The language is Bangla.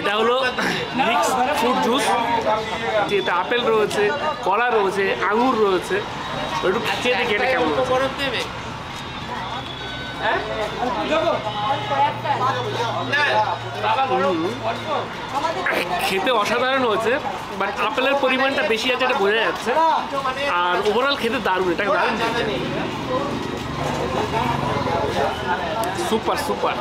এটা হলো মিক্স ফ্রুট জুস যেটা আপেল রয়েছে কলা রয়েছে আঙুর রয়েছে। একটু খেয়ে দেখি এটা কেমন খেতে অসাধারণ হয়েছে বাট আপেলের পরিমাণটা বেশি আছে এটা বোঝা যাচ্ছে। আর ওভারঅল খেতে দারুণ এটা দারুণ সুপার সুপার